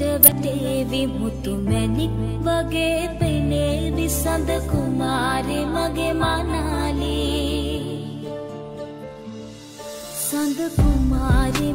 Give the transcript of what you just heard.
මට වැටේවි මුතු මැණික් වගේ පෙනේවි සඳ කුමාරේ මගේ මනාලී. සඳ කුමාරේ